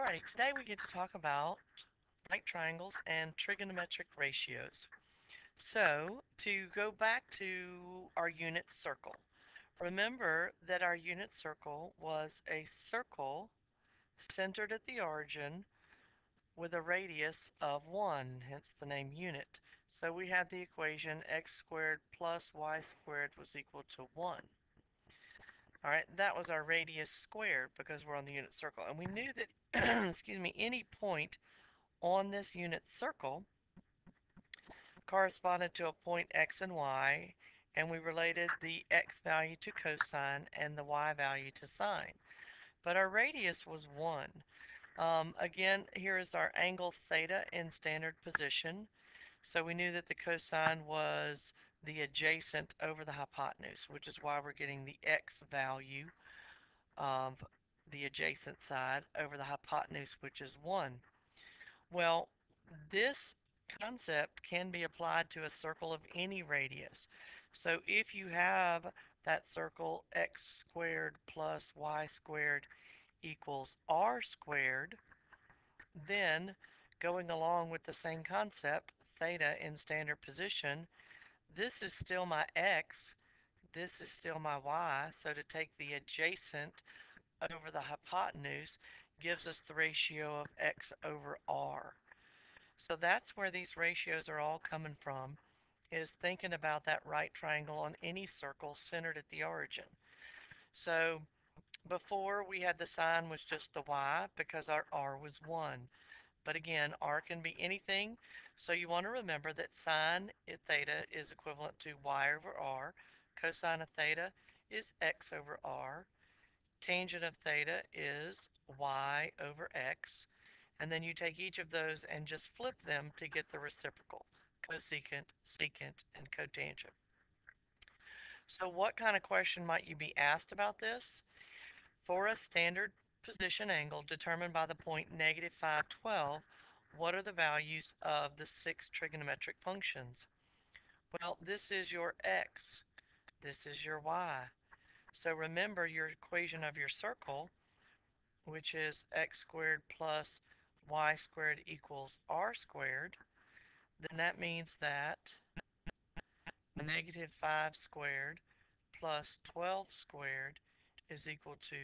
Alright, today we get to talk about right triangles and trigonometric ratios. So, to go back to our unit circle, remember that our unit circle was a circle centered at the origin with a radius of 1, hence the name unit. So we had the equation x squared plus y squared was equal to 1. All right, that was our radius squared because we're on the unit circle. And we knew that, excuse me, any point on this unit circle corresponded to a point x and y, and we related the x value to cosine and the y value to sine. But our radius was 1. Um, again, here is our angle theta in standard position. So we knew that the cosine was the adjacent over the hypotenuse, which is why we're getting the x value of the adjacent side over the hypotenuse, which is 1. Well, this concept can be applied to a circle of any radius. So if you have that circle x squared plus y squared equals r squared, then going along with the same concept, theta in standard position, this is still my x, this is still my y, so to take the adjacent over the hypotenuse gives us the ratio of x over r. So that's where these ratios are all coming from, is thinking about that right triangle on any circle centered at the origin. So before we had the sine was just the y because our r was 1. But again, r can be anything. So you want to remember that sine theta is equivalent to y over r. Cosine of theta is x over r. Tangent of theta is y over x. And then you take each of those and just flip them to get the reciprocal. Cosecant, secant, and cotangent. So what kind of question might you be asked about this? For a standard position angle determined by the point negative 512, what are the values of the six trigonometric functions? Well, this is your x. This is your y. So remember your equation of your circle, which is x squared plus y squared equals r squared. Then that means that negative 5 squared plus 12 squared is equal to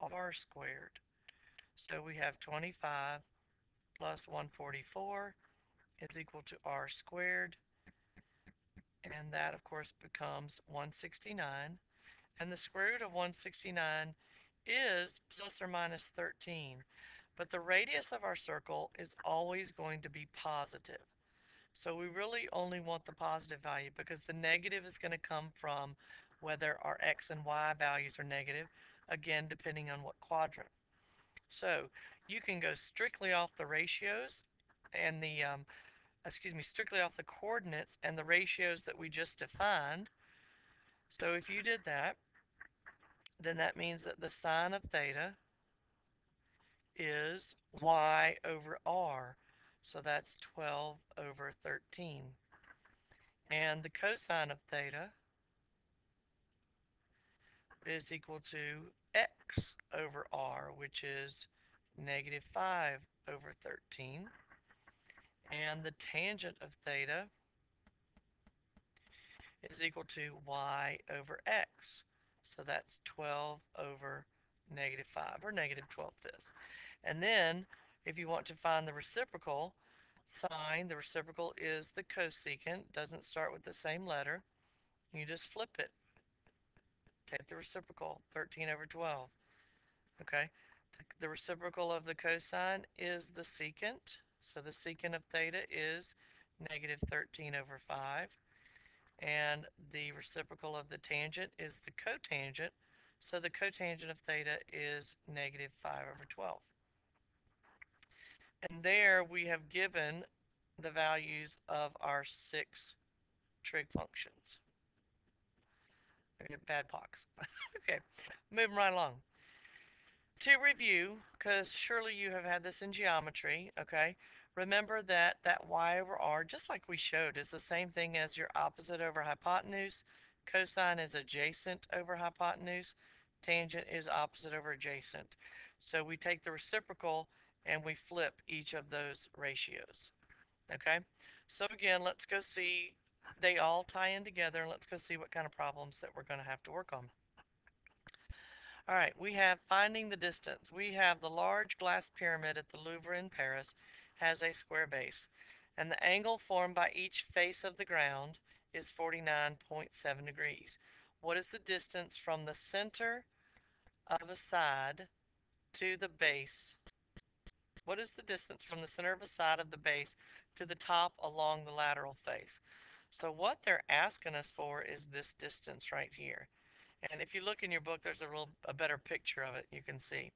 r squared. So we have 25 plus 144 is equal to r squared. And that, of course, becomes 169. And the square root of 169 is plus or minus 13. But the radius of our circle is always going to be positive. So we really only want the positive value because the negative is going to come from whether our x and y values are negative, again, depending on what quadrant. So you can go strictly off the ratios and the, um, excuse me, strictly off the coordinates and the ratios that we just defined. So if you did that, then that means that the sine of theta is y over r. So that's 12 over 13. And the cosine of theta is equal to x over r, which is negative 5 over 13. And the tangent of theta is equal to y over x. So that's 12 over negative 5, or negative 12 fifths. And then, if you want to find the reciprocal sine, the reciprocal is the cosecant. Doesn't start with the same letter. You just flip it. Take the reciprocal, 13 over 12. Okay, the reciprocal of the cosine is the secant. So the secant of theta is negative 13 over 5. And the reciprocal of the tangent is the cotangent. So the cotangent of theta is negative 5 over 12. And there we have given the values of our six trig functions bad pox. okay, moving right along. To review, because surely you have had this in geometry, okay, remember that that y over r, just like we showed, is the same thing as your opposite over hypotenuse. Cosine is adjacent over hypotenuse. Tangent is opposite over adjacent. So we take the reciprocal and we flip each of those ratios. Okay, so again, let's go see, they all tie in together, let's go see what kind of problems that we're going to have to work on. All right, we have finding the distance. We have the large glass pyramid at the Louvre in Paris has a square base, and the angle formed by each face of the ground is 49.7 degrees. What is the distance from the center of a side to the base? What is the distance from the center of a side of the base to the top along the lateral face? So what they're asking us for is this distance right here. And if you look in your book, there's a real a better picture of it you can see.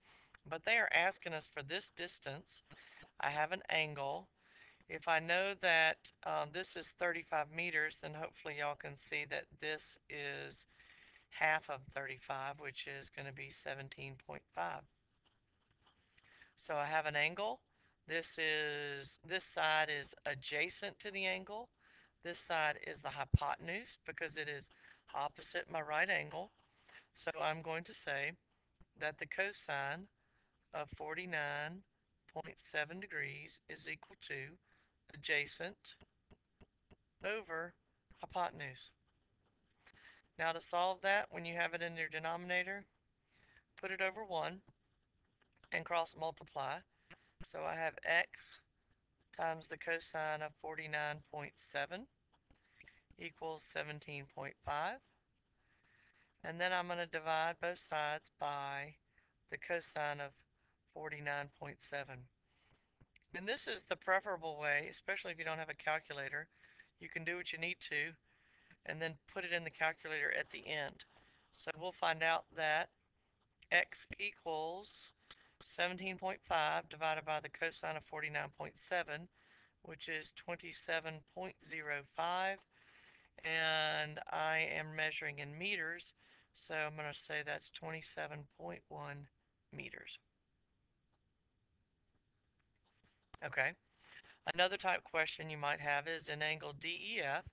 But they are asking us for this distance. I have an angle. If I know that um, this is 35 meters, then hopefully y'all can see that this is half of 35, which is going to be 17.5. So I have an angle. This is this side is adjacent to the angle. This side is the hypotenuse because it is opposite my right angle. So I'm going to say that the cosine of 49.7 degrees is equal to adjacent over hypotenuse. Now to solve that, when you have it in your denominator, put it over 1 and cross multiply. So I have x times the cosine of 49.7 equals 17.5. And then I'm going to divide both sides by the cosine of 49.7. And this is the preferable way, especially if you don't have a calculator. You can do what you need to and then put it in the calculator at the end. So we'll find out that x equals 17.5 divided by the cosine of 49.7, which is 27.05. And I am measuring in meters, so I'm going to say that's 27.1 meters. Okay. Another type of question you might have is an angle DEF.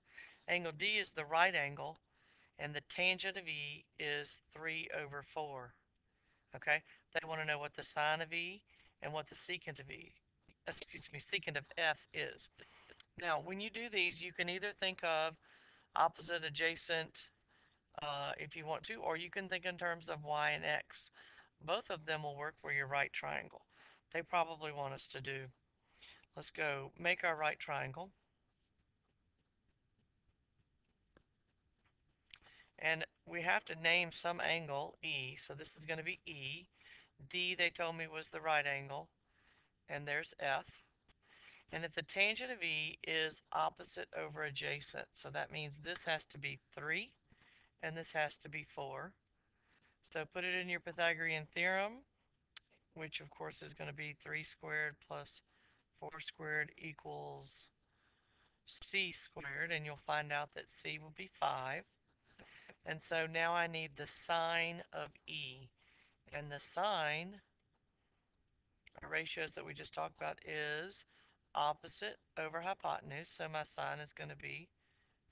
Angle D is the right angle, and the tangent of E is 3 over 4. Okay, they want to know what the sine of E and what the secant of E, excuse me, secant of F is. Now, when you do these, you can either think of opposite, adjacent, uh, if you want to, or you can think in terms of Y and X. Both of them will work for your right triangle. They probably want us to do. Let's go make our right triangle. And we have to name some angle, E, so this is going to be E. D, they told me, was the right angle, and there's F. And if the tangent of E is opposite over adjacent, so that means this has to be 3, and this has to be 4. So put it in your Pythagorean theorem, which of course is going to be 3 squared plus 4 squared equals c squared, and you'll find out that c will be 5. And so now I need the sine of E. And the sine, ratios that we just talked about, is opposite over hypotenuse. So my sine is going to be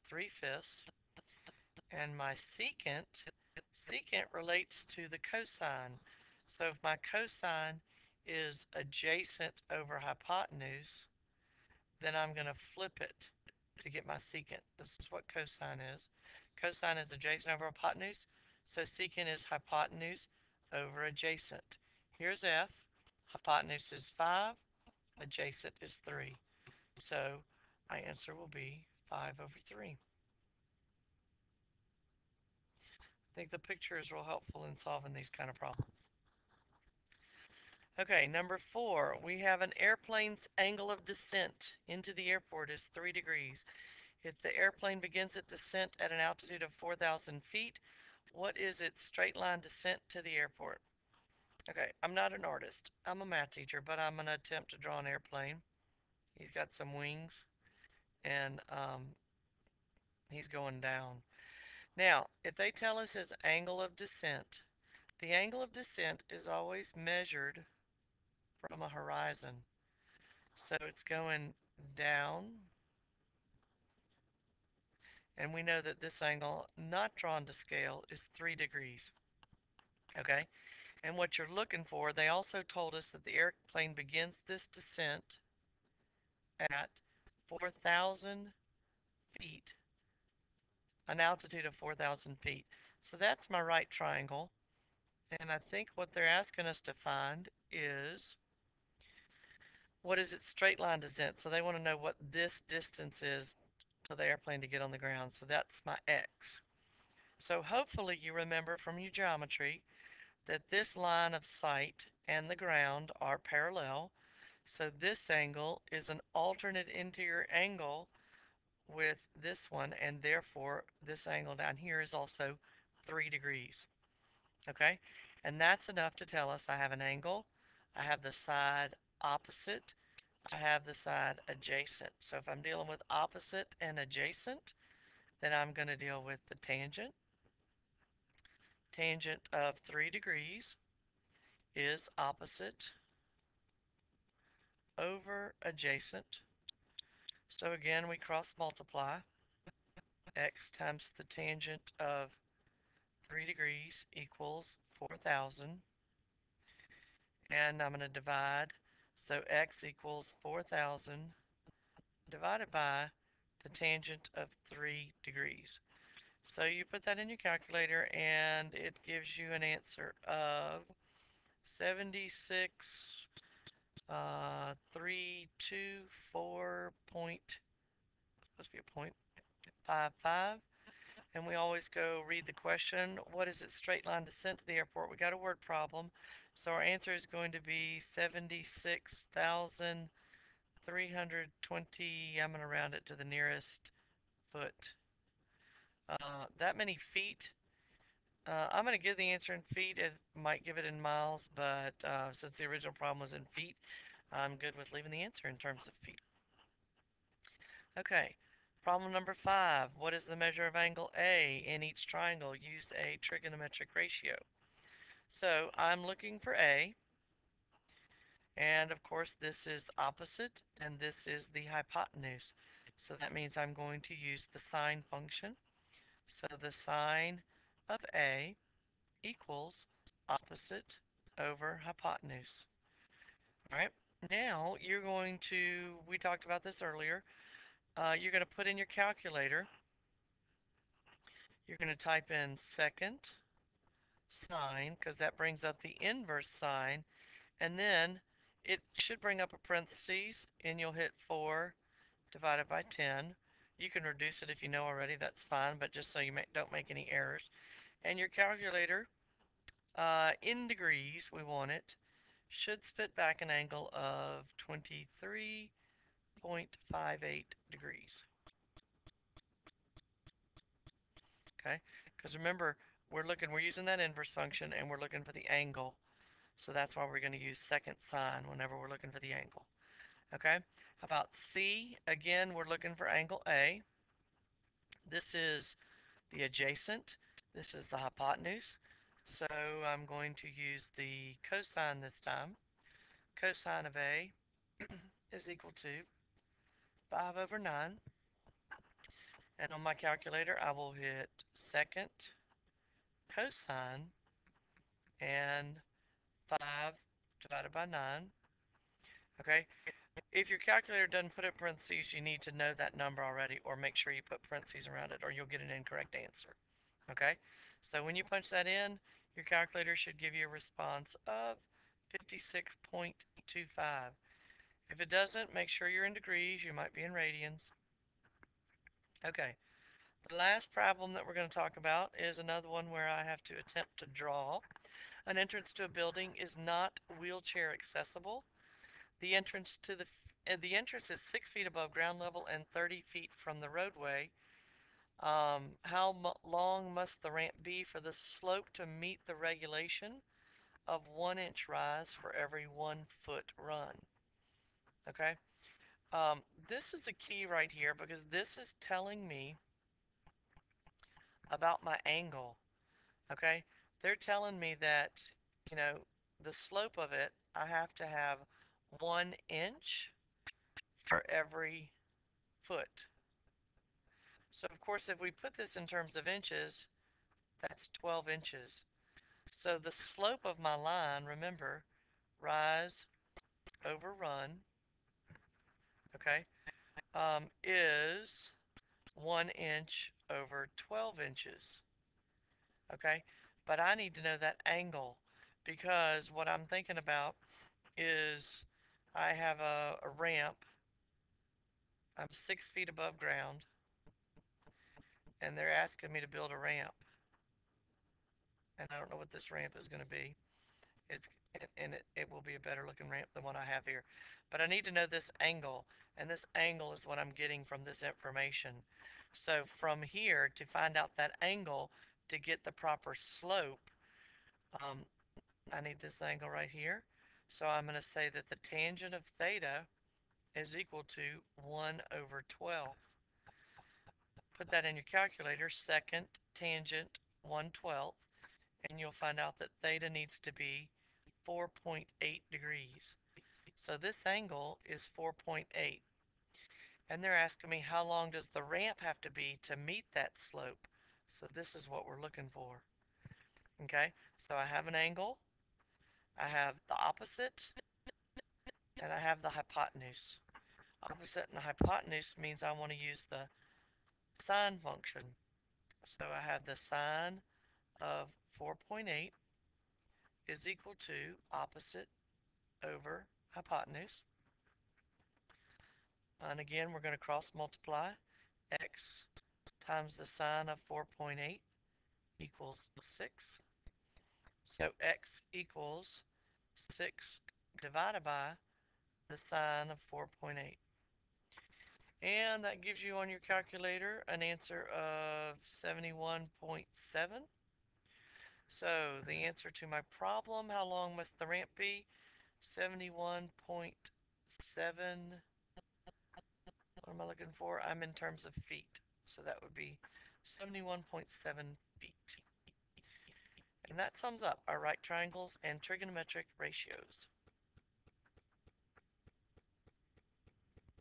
3 fifths. And my secant, secant relates to the cosine. So if my cosine is adjacent over hypotenuse, then I'm going to flip it to get my secant. This is what cosine is. Cosine is adjacent over hypotenuse, so secant is hypotenuse over adjacent. Here's F. Hypotenuse is 5, adjacent is 3. So my answer will be 5 over 3. I think the picture is real helpful in solving these kind of problems. Okay, number four, we have an airplane's angle of descent into the airport is 3 degrees. If the airplane begins its descent at an altitude of 4,000 feet, what is its straight line descent to the airport? Okay, I'm not an artist. I'm a math teacher, but I'm going to attempt to draw an airplane. He's got some wings, and um, he's going down. Now, if they tell us his angle of descent, the angle of descent is always measured from a horizon. So it's going down and we know that this angle, not drawn to scale, is 3 degrees. Okay? and what you're looking for, they also told us that the airplane begins this descent at 4,000 feet, an altitude of 4,000 feet. So that's my right triangle. And I think what they're asking us to find is what is its straight line descent. So they want to know what this distance is to the airplane to get on the ground. So that's my x. So hopefully you remember from your geometry that this line of sight and the ground are parallel. So this angle is an alternate interior angle with this one and therefore this angle down here is also 3 degrees. Okay, and that's enough to tell us I have an angle, I have the side opposite, I have the side adjacent. So if I'm dealing with opposite and adjacent, then I'm going to deal with the tangent. Tangent of 3 degrees is opposite over adjacent. So again, we cross multiply. x times the tangent of 3 degrees equals 4,000. And I'm going to divide. So x equals 4,000 divided by the tangent of 3 degrees. So you put that in your calculator and it gives you an answer of 76 uh, 324 point, supposed to be a point, 55. And we always go read the question, what is its straight line descent to the airport? We got a word problem. So our answer is going to be 76,320. I'm going to round it to the nearest foot. Uh, that many feet. Uh, I'm going to give the answer in feet. It might give it in miles, but uh, since the original problem was in feet, I'm good with leaving the answer in terms of feet. Okay, problem number five. What is the measure of angle A in each triangle? Use a trigonometric ratio. So I'm looking for A. And of course this is opposite and this is the hypotenuse. So that means I'm going to use the sine function. So the sine of A equals opposite over hypotenuse. All right, now you're going to, we talked about this earlier, uh, you're going to put in your calculator, you're going to type in second sine, because that brings up the inverse sine, and then it should bring up a parentheses, and you'll hit 4 divided by 10. You can reduce it if you know already, that's fine, but just so you make, don't make any errors. And your calculator, uh, in degrees, we want it, should spit back an angle of 23.58 degrees. Okay, because remember, we're looking, we're using that inverse function and we're looking for the angle. So that's why we're going to use second sine whenever we're looking for the angle. Okay, how about C? Again, we're looking for angle A. This is the adjacent. This is the hypotenuse. So I'm going to use the cosine this time. Cosine of A is equal to 5 over 9. And on my calculator, I will hit second cosine and 5 divided by 9. Okay, if your calculator doesn't put it in parentheses, you need to know that number already or make sure you put parentheses around it or you'll get an incorrect answer. Okay, so when you punch that in, your calculator should give you a response of 56.25. If it doesn't, make sure you're in degrees. You might be in radians. Okay, the last problem that we're going to talk about is another one where I have to attempt to draw. An entrance to a building is not wheelchair accessible. The entrance to the uh, the entrance is six feet above ground level and 30 feet from the roadway. Um, how long must the ramp be for the slope to meet the regulation of one inch rise for every one foot run? Okay, um, this is a key right here because this is telling me about my angle. Okay, they're telling me that, you know, the slope of it, I have to have one inch for every foot. So of course if we put this in terms of inches, that's 12 inches. So the slope of my line, remember, rise over run, okay, um, is one inch over 12 inches, okay? But I need to know that angle because what I'm thinking about is I have a, a ramp. I'm six feet above ground and they're asking me to build a ramp. And I don't know what this ramp is going to be. It's and it, it will be a better looking ramp than what I have here. But I need to know this angle, and this angle is what I'm getting from this information. So from here, to find out that angle, to get the proper slope, um, I need this angle right here. So I'm going to say that the tangent of theta is equal to 1 over 12. Put that in your calculator, second tangent 1 12th, and you'll find out that theta needs to be 4.8 degrees. So this angle is 4.8. And they're asking me how long does the ramp have to be to meet that slope. So this is what we're looking for. Okay, so I have an angle, I have the opposite, and I have the hypotenuse. Opposite and hypotenuse means I want to use the sine function. So I have the sine of 4.8 is equal to opposite over hypotenuse. And again, we're going to cross multiply x times the sine of 4.8 equals 6. So x equals 6 divided by the sine of 4.8. And that gives you on your calculator an answer of 71.7. So the answer to my problem, how long must the ramp be? 71.7, what am I looking for? I'm in terms of feet. So that would be 71.7 feet. And that sums up our right triangles and trigonometric ratios.